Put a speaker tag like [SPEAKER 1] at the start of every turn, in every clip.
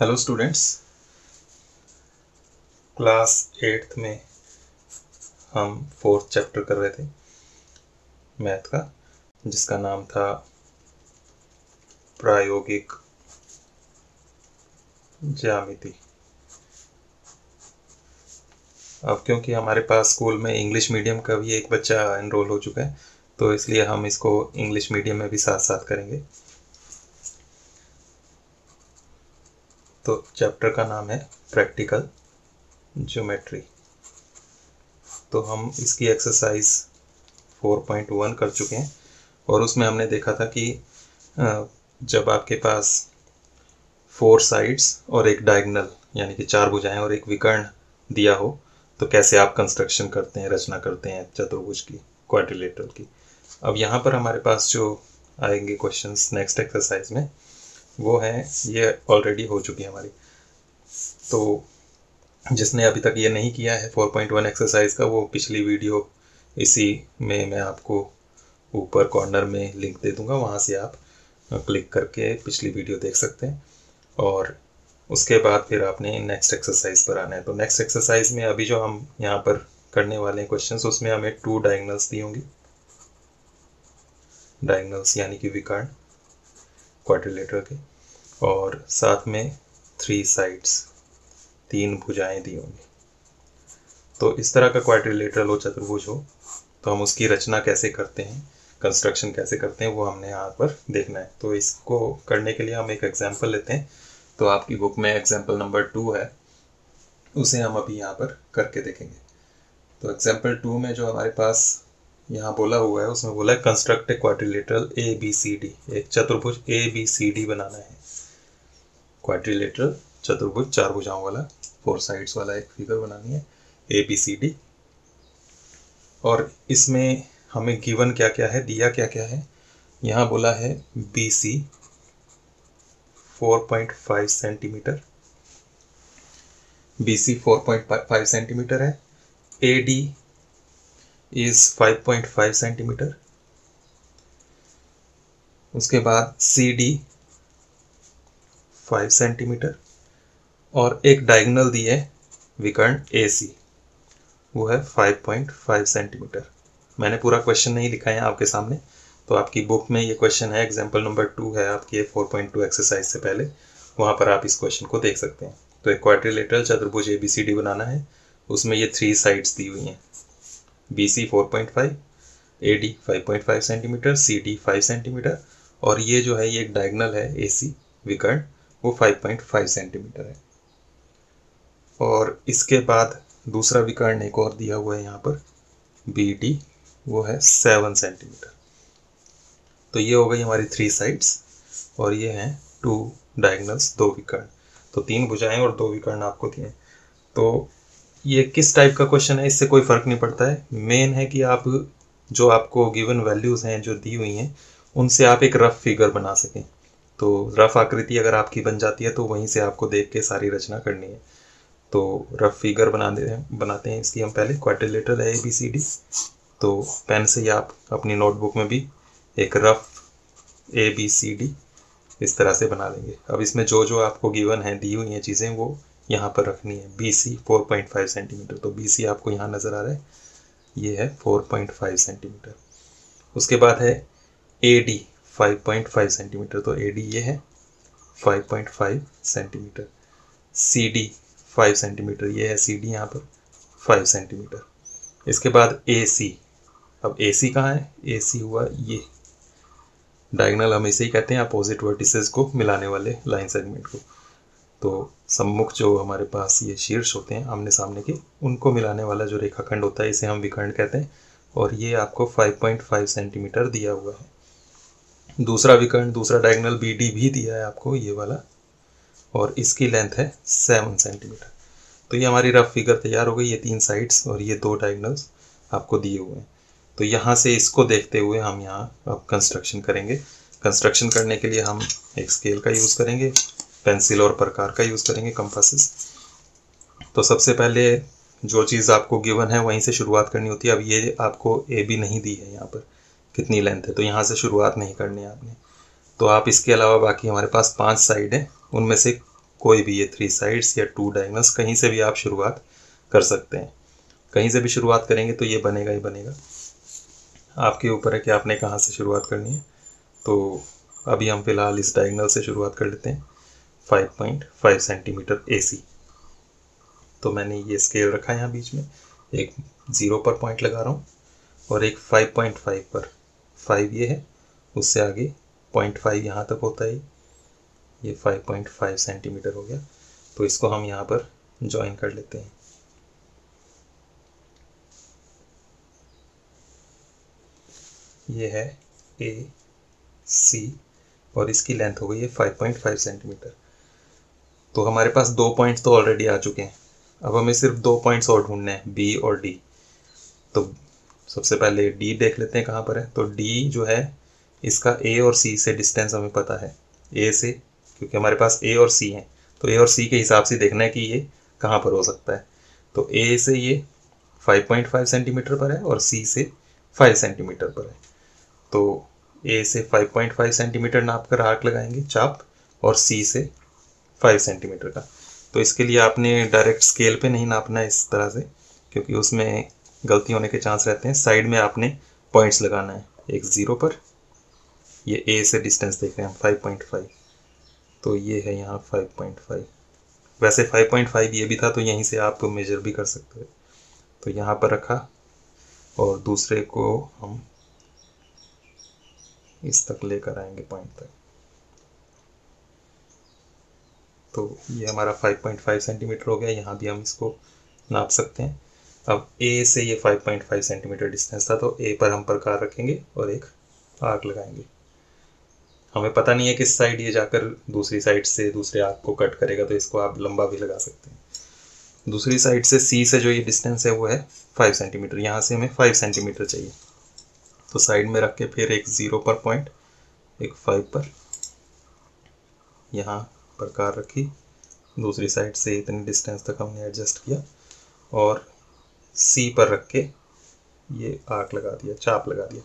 [SPEAKER 1] Hello students class eighth में हम fourth chapter कर रहे थे मैथ का, जिसका नाम था प्रायोगिक ज्यामिति। अब क्योंकि हमारे पास स्कूल में इंग्लिश मीडियम का भी एक बच्चा एनरोल हो चुका है तो इसलिए हम इसको इंग्लिश मीडियम में भी साथ साथ करेंगे। तो चैप्टर का नाम है प्रैक्टिकल ज्योमेट्री तो हम इसकी एक्सरसाइज 4.1 कर चुके हैं और उसमें हमने देखा था कि जब आपके पास फोर साइड्स और एक डायगनल यानी कि चार भुजाएँ और एक विकर्ण दिया हो तो कैसे आप कंस्ट्रक्शन करते हैं, रचना करते हैं चतुर्भुज की क्वाड्रिलेटरल की? अब यहाँ पर हमारे पास जो आएँगे क्वेश्चंस नेक्स्ट एक्सरसाइज में वो है, ये ऑलरेडी हो चुकी है हमारी। तो जिसने अभी तक ये नहीं किया है 4.1 एक्सरसाइज का, वो पिछली वीडियो इसी में मैं आपको ऊपर कॉर्नर में लिंक दे दूँगा, वहाँ से आप क्लिक करके पिछली वीडियो देख सकते हैं। और उसके बाद फिर आपने नेक्स्ट एक्सरसाइज पर आना है। तो नेक्स्ट एक्सरसाइज में अभी जो हम यहाँ पर करने वाले हैं क्वेश्चंस उसमें हमें टू डायगनल्स दी होंगी। डायगनल्स यानी कि विकर्ण क्वाड्रिलेटर के। और साथ में थ्री साइड्स तीन भुजाएँ दी होंगी। तो इस तरह का क्वाड्रिलेटरल हो चतुर्भुज हो तो हम उसकी रचना कैसे करते हैं कंस्ट्रक्शन कैसे करते हैं, वो हमने यहाँ पर देखना है। तो इसको करने के लिए हम एक एग्ज़ाम्पल लेते हैं। तो आपकी बुक में एग्ज़ाम्पल नंबर टू है, उसे हम अभी यहाँ पर करके देखेंगे। तो एग्ज़ाम्पल टू में जो हमारे पास यहाँ बोला हुआ है, उसमें बोला है construct a quadrilateral A B C D एक चतुर्भुज ए बी सी डी बनाना है। क्वाड्रिलेटरल चतुर्भुज, चार भुजाओं वाला फोर साइड्स वाला एक फिगर बनानी है ए बी सी डी और इसमें हमें गिवन क्या क्या है, दिया क्या क्या है? यहाँ बोला है B C four point five centimetre B C four point five centimetre है। ए डी इज़ 5.5 सेंटीमीटर उसके बाद सी डी फाइव सेंटीमीटर और एक डायगनल दी है विकर्ण ए सी वो है 5.5 सेंटीमीटर मैंने पूरा क्वेश्चन नहीं लिखा है आपके सामने तो आपकी बुक में ये क्वेश्चन है एग्ज़ाम्पल नंबर टू है आपकी 4.2 एक्सरसाइज से पहले, वहाँ पर आप इस क्वेश्चन को देख सकते हैं। तो एक क्वाड्रिलेटरल चतुर्भुज ए बी सी डी बनाना है, उसमें ये थ्री साइड्स दी हुई हैं। B C four point five A D five point five centimetre C D five centimetre और ये जो है, ये एक डायगनल है ए सी विकर्ण वो फाइव पॉइंट फाइव सेंटीमीटर है। और इसके बाद दूसरा विकर्ण एक और दिया हुआ है यहाँ पर बी डी वो है सेवन सेंटीमीटर तो ये हो गई हमारी थ्री साइड्स और ये हैं टू डायगनल्स दो विकर्ण। तो तीन भुजाएँ और दो विकर्ण आपको दिए। तो ये किस टाइप का क्वेश्चन है? इससे कोई फ़र्क नहीं पड़ता है। मेन है कि आप, जो आपको गिवन वैल्यूज़ हैं, जो दी हुई हैं, उनसे आप एक रफ फिगर बना सकें। तो रफ आकृति अगर आपकी बन जाती है तो वहीं से आपको देख के सारी रचना करनी है। तो रफ फिगर बना दे, बनाते हैं इसकी हम पहले क्वाड्रिलेटरल है ए बी सी डी तो पेन से ही आप अपनी नोटबुक में भी एक rough A B C D इस तरह से बना लेंगे। अब इसमें जो जो आपको गिवन है, दी हुई हैं चीज़ें, वो यहाँ पर रखनी है। B C four point five centimetre तो बी सी आपको यहाँ नज़र आ रहा है। ये है फोर पॉइंट फाइव सेंटीमीटर उसके बाद है A D five point five centimetre तो ए डी ये है, five point five centimetre. C D five centimetre, ये है सी डी यहाँ पर, फाइव सेंटीमीटर। इसके बाद ए सी अब ए सी कहाँ है? ए सी हुआ ये। डायगनल हम इसे ही कहते हैं अपोजिट वर्टिसेस को मिलाने वाले लाइन सेगमेंट को। तो सम्मुख जो हमारे पास ये शीर्ष होते हैं, आमने सामने के, उनको मिलाने वाला जो रेखाखंड होता है, इसे हम विकर्ण कहते हैं। और ये आपको 5.5 सेंटीमीटर दिया हुआ है। दूसरा विकर्ण, दूसरा डायगनल बी डी भी दिया है आपको, ये वाला। और इसकी लेंथ है सेवन सेंटीमीटर तो ये हमारी रफ फिगर तैयार हो गई, ये तीन साइड्स और ये दो डायगनल्स आपको दिए हुए हैं। तो यहाँ से इसको देखते हुए हम यहाँ अब कंस्ट्रक्शन करेंगे। कंस्ट्रक्शन करने के लिए हम एक स्केल का यूज़ करेंगे पेंसिल और प्रकार का यूज़ करेंगे कंपासिस तो सबसे पहले जो चीज़ आपको गिवन है, वहीं से शुरुआत करनी होती है। अब ये आपको ए बी नहीं दी है यहाँ पर। कितनी लेंथ है तो यहाँ से शुरुआत नहीं करनी है आपने। तो आप इसके अलावा बाकी हमारे पास पाँच साइड हैं, उनमें से कोई भी ये थ्री साइड्स या टू डायगनल्स कहीं से भी आप शुरुआत कर सकते हैं। कहीं से भी शुरुआत करेंगे तो ये बनेगा ही बनेगा। आपके ऊपर है कि आपने कहाँ से शुरुआत करनी है तो अभी हम फ़िलहाल इस डायगनल से शुरुआत कर लेते हैं 5.5 सेंटीमीटर एसी तो मैंने ये स्केल रखा है यहाँ बीच में, एक ज़ीरो पर पॉइंट लगा रहा हूँ और एक 5.5 पर 5 ये है, उससे आगे 0.5 यहाँ तक होता है। ये 5.5 सेंटीमीटर हो गया। तो इसको हम यहाँ पर ज्वाइन कर लेते हैं। ये है ए सी और इसकी लेंथ हो गई है 5.5 सेंटीमीटर तो हमारे पास दो पॉइंट्स तो ऑलरेडी आ चुके हैं। अब हमें सिर्फ़ दो पॉइंट्स और ढूँढने हैं बी और डी तो सबसे पहले डी देख लेते हैं कहाँ पर है। तो डी जो है, इसका ए और सी से डिस्टेंस हमें पता है। ए से, क्योंकि हमारे पास ए और सी हैं। तो ए और सी के हिसाब से देखना है कि ये कहाँ पर हो सकता है। तो ए से ये 5.5 सेंटीमीटर पर है और सी से 5 सेंटीमीटर पर है। तो ए से 5.5 सेंटीमीटर नाप कर आर्क लगाएँगे, चाप, और सी से 5 सेंटीमीटर का। तो इसके लिए आपने डायरेक्ट स्केल पे नहीं नापना इस तरह से, क्योंकि उसमें गलती होने के चांस रहते हैं। साइड में आपने पॉइंट्स लगाना है। एक ज़ीरो पर। ये ए से डिस्टेंस देख रहे हैं फाइव पॉइंट फाइव तो ये है यहाँ फाइव पॉइंट फाइव वैसे फाइव पॉइंट फाइव ये भी था तो यहीं से आप मेजर भी कर सकते हैं। तो यहाँ पर रखा और दूसरे को हम इस तक लेकर आएँगे पॉइंट तक। तो ये हमारा 5.5 सेंटीमीटर हो गया। यहाँ भी हम इसको नाप सकते हैं। अब ए से ये 5.5 सेंटीमीटर डिस्टेंस था तो ए पर हम प्रकार रखेंगे और एक आग लगाएँगे। हमें पता नहीं है किस साइड ये जाकर दूसरी साइड से दूसरे आग को कट करेगा तो इसको आप लंबा भी लगा सकते हैं। दूसरी साइड से सी से जो ये डिस्टेंस है, वो है फाइव सेंटीमीटर यहाँ से हमें फाइव सेंटीमीटर चाहिए। तो साइड में रख के फिर एक ज़ीरो पर पॉइंट एक फाइव पर। यहाँ प्रकार रखी। दूसरी साइड से इतनी डिस्टेंस तक हमने एडजस्ट किया और सी पर रख के ये आग लगा दिया, चाप लगा दिया।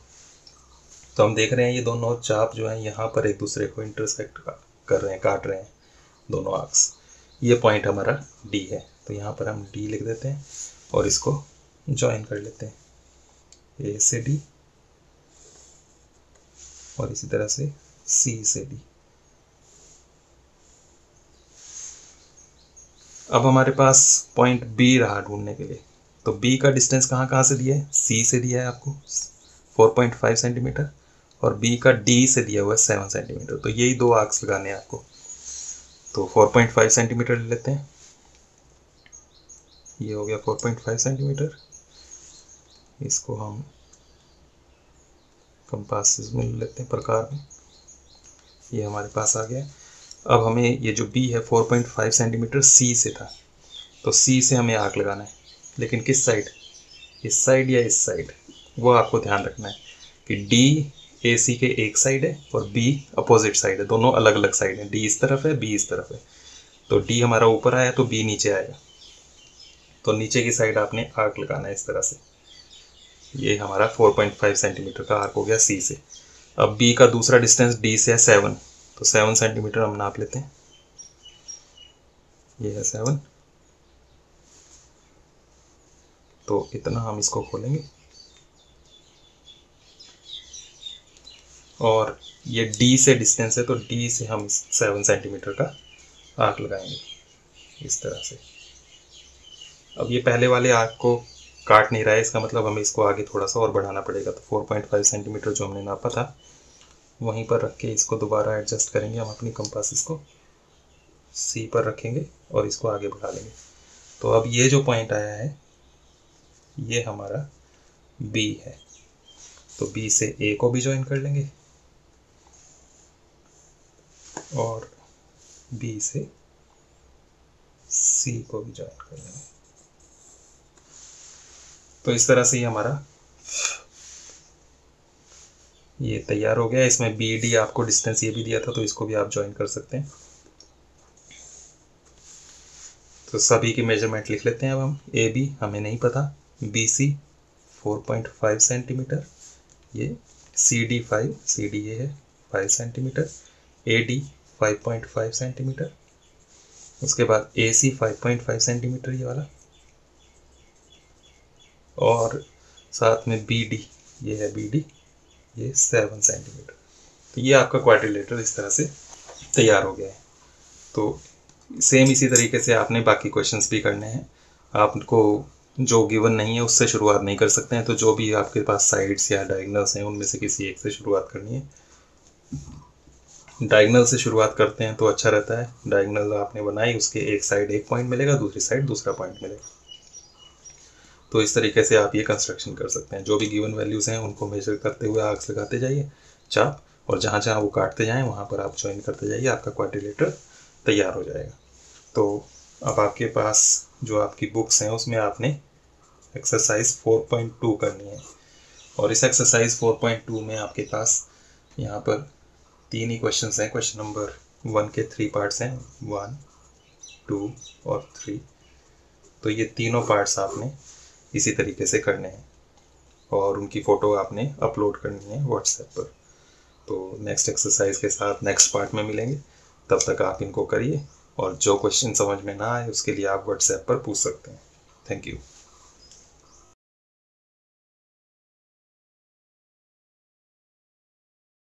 [SPEAKER 1] तो हम देख रहे हैं ये दोनों चाप जो हैं, यहाँ पर एक दूसरे को इंटरसेक्ट कर रहे हैं, काट रहे हैं दोनों आर्क्स। ये पॉइंट हमारा डी है। तो यहाँ पर हम डी लिख देते हैं और इसको ज्वाइन कर लेते हैं। ए से डी और इसी तरह से सी से डी अब हमारे पास पॉइंट बी रहा ढूँढने के लिए। तो बी का डिस्टेंस कहाँ कहाँ से दिया है? सी से दिया है आपको 4.5 सेंटीमीटर और बी का डी से दिया हुआ है सेवन सेंटीमीटर तो यही दो आर्क्स लगाने हैं आपको। तो 4.5 सेंटीमीटर ले लेते हैं। ये हो गया 4.5 सेंटीमीटर इसको हम कंपास में ले लेते हैं प्रकार में। ये हमारे पास आ गया। अब हमें ये जो बी है 4.5 सेंटीमीटर सी से था। तो सी से हमें आग लगाना है। लेकिन किस साइड इस साइड या इस साइड वो आपको ध्यान रखना है कि डी ए सी के एक साइड है और बी अपोजिट साइड है। दोनों अलग अलग साइड हैं। डी इस तरफ़ है बी इस तरफ़ है। तो डी हमारा ऊपर आया तो बी नीचे आएगा तो नीचे की साइड आपने आग लगाना है इस तरह से। ये हमारा 4.5 सेंटीमीटर का आर्क हो गया सी से। अब बी का दूसरा डिस्टेंस डी से है सेवन तो सेवन सेंटीमीटर हम नाप लेते हैं। ये है सेवन तो इतना हम इसको खोलेंगे। और ये D से डिस्टेंस है तो D से हम सेवन सेंटीमीटर का आर्क लगाएँगे इस तरह से। अब ये पहले वाले आर्क को काट नहीं रहा है, इसका मतलब हमें इसको आगे थोड़ा सा और बढ़ाना पड़ेगा। तो 4.5 सेंटीमीटर जो हमने नापा था, वहीं पर रख के इसको दोबारा एडजस्ट करेंगे। हम अपनी कंपास इसको सी पर रखेंगे और इसको आगे बढ़ा लेंगे। तो अब ये जो पॉइंट आया है ये हमारा बी है। तो बी से ए को भी ज्वाइन कर लेंगे। और बी से सी को भी ज्वाइन कर लेंगे। तो इस तरह से ही हमारा ये तैयार हो गया। इसमें बी डी आपको डिस्टेंस ये भी दिया था तो इसको भी आप ज्वाइन कर सकते हैं। तो सभी की मेज़रमेंट लिख लेते हैं अब हम। ए बी हमें नहीं पता। B C four point five centimetre ये C D five C D ये है five centimetre A D five point five centimetre उसके बाद A C five point five centimetre ये वाला. और साथ में बी डी ये है बी डी ये सेवन सेंटीमीटर तो ये आपका क्वाड्रिलेटर इस तरह से तैयार हो गया है. तो सेम इसी तरीके से आपने बाकी क्वेश्चंस भी करने हैं. आपको जो गिवन नहीं है, उससे शुरुआत नहीं कर सकते हैं। तो जो भी आपके पास साइड्स या डायगनल्स हैं, उनमें से किसी एक से शुरुआत करनी है। डायगनल से शुरुआत करते हैं तो अच्छा रहता है। डायगनल आपने बनाई, उसके एक साइड एक पॉइंट मिलेगा, दूसरी साइड दूसरा पॉइंट मिलेगा। तो इस तरीके से आप ये कंस्ट्रक्शन कर सकते हैं। जो भी गिवन वैल्यूज़ हैं, उनको मेजर करते हुए आर्क्स लगाते जाइए, चाप, और जहाँ जहाँ वो काटते जाएँ, वहाँ पर आप ज्वाइन करते जाइए, आपका क्वाड्रिलेटर तैयार हो जाएगा। तो अब आपके पास जो आपकी बुक्स हैं, उसमें आपने एक्सरसाइज 4.2 करनी है। और इस एक्सरसाइज 4.2 में आपके पास यहाँ पर तीन ही क्वेश्चन हैं। क्वेश्चन नंबर वन के थ्री पार्ट्स हैं। वन टू और थ्री तो ये तीनों पार्ट्स आपने इसी तरीके से करने हैं। और उनकी फ़ोटो आपने अपलोड करनी है व्हाट्सएप पर। तो नेक्स्ट एक्सरसाइज के साथ नेक्स्ट पार्ट में मिलेंगे। तब तक आप इनको करिए। और जो क्वेश्चन समझ में ना आए, उसके लिए आप व्हाट्सएप पर पूछ सकते हैं। Thank you